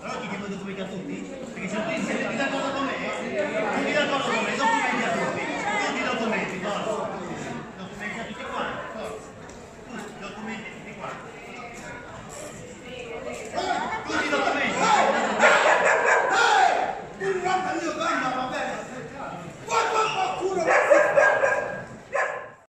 Allora ti devo documentare tutti? Perché se